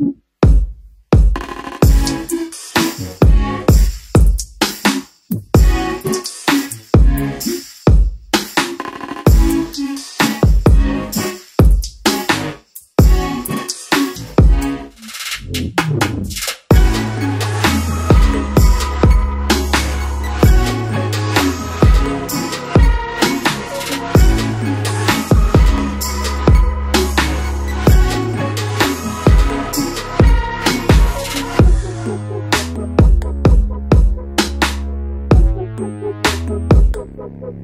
Mm-hmm.